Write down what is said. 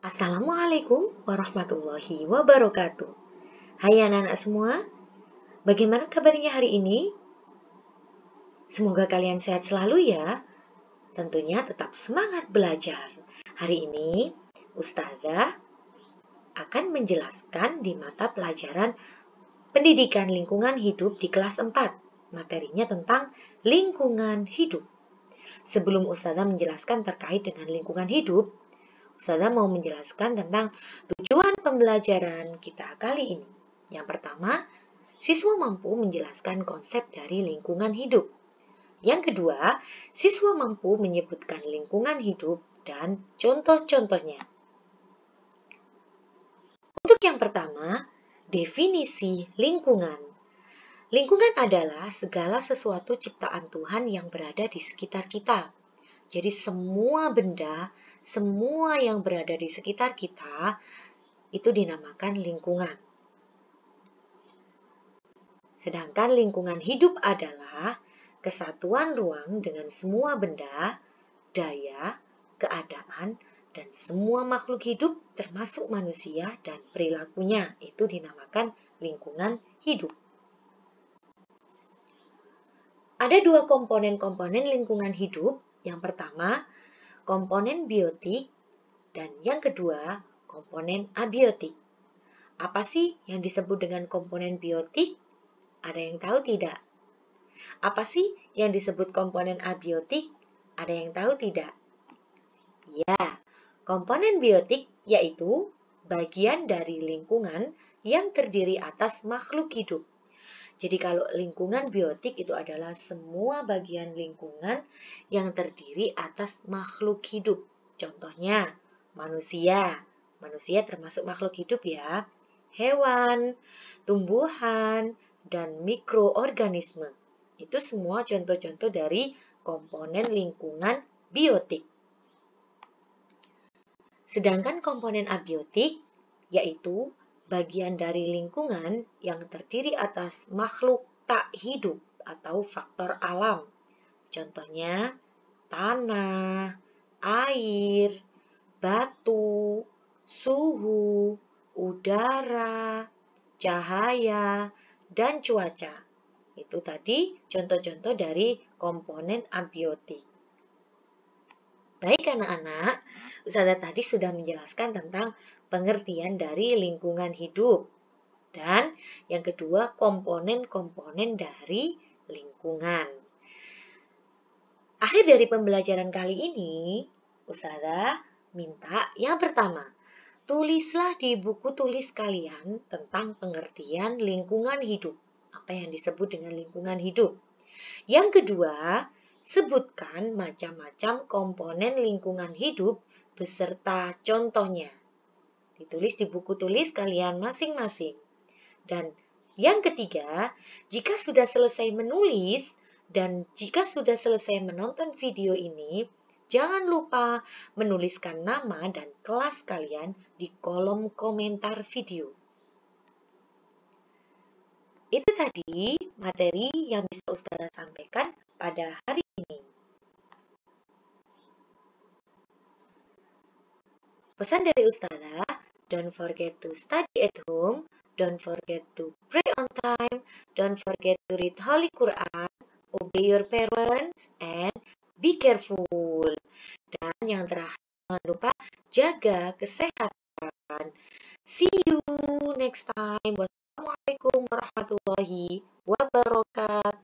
Assalamualaikum warahmatullahi wabarakatuh. Hai anak-anak semua, bagaimana kabarnya hari ini? Semoga kalian sehat selalu ya. Tentunya tetap semangat belajar. Hari ini Ustazah akan menjelaskan di mata pelajaran Pendidikan Lingkungan Hidup di kelas 4. Materinya tentang lingkungan hidup. Sebelum Ustazah menjelaskan terkait dengan lingkungan hidup, Ustazah mau menjelaskan tentang tujuan pembelajaran kita kali ini. Yang pertama, siswa mampu menjelaskan konsep dari lingkungan hidup. Yang kedua, siswa mampu menyebutkan lingkungan hidup dan contoh-contohnya. Untuk yang pertama, definisi lingkungan. Lingkungan adalah segala sesuatu ciptaan Tuhan yang berada di sekitar kita. Jadi semua benda, semua yang berada di sekitar kita itu dinamakan lingkungan. Sedangkan lingkungan hidup adalah kesatuan ruang dengan semua benda, daya, keadaan, dan semua makhluk hidup termasuk manusia dan perilakunya. Itu dinamakan lingkungan hidup. Ada dua komponen-komponen lingkungan hidup yang pertama, komponen biotik dan yang kedua, komponen abiotik. Apa sih yang disebut dengan komponen biotik? Ada yang tahu tidak? Apa sih yang disebut komponen abiotik? Ada yang tahu tidak? Ya, komponen biotik yaitu bagian dari lingkungan yang terdiri atas makhluk hidup jadi kalau lingkungan biotik itu adalah semua bagian lingkungan yang terdiri atas makhluk hidup. Contohnya manusia. Manusia termasuk makhluk hidup ya. Hewan, tumbuhan, dan mikroorganisme. Itu semua contoh-contoh dari komponen lingkungan biotik. Sedangkan komponen abiotik yaitu bagian dari lingkungan yang terdiri atas makhluk tak hidup atau faktor alam. Contohnya tanah, air, batu, suhu, udara, cahaya, dan cuaca. Itu tadi contoh-contoh dari komponen abiotik. Baik anak-anak, Ustazah tadi sudah menjelaskan tentang pengertian dari lingkungan hidup. Dan yang kedua, komponen-komponen dari lingkungan. Akhir dari pembelajaran kali ini, Ustazah minta yang pertama, tulislah di buku tulis kalian tentang pengertian lingkungan hidup. Apa yang disebut dengan lingkungan hidup. Yang kedua, sebutkan macam-macam komponen lingkungan hidup beserta contohnya. Ditulis di buku tulis kalian masing-masing. Dan yang ketiga, jika sudah selesai menulis dan jika sudah selesai menonton video ini, jangan lupa menuliskan nama dan kelas kalian di kolom komentar video. Itu tadi materi yang bisa Ustazah sampaikan pada hari ini. Pesan dari Ustazah, Don't forget to study at home. Don't forget to pray on time. Don't forget to read Holy Quran. Obey your parents and be careful. Dan yang terakhir, jangan lupa jaga kesehatan. See you next time. Wassalamualaikum warahmatullahi wabarakatuh.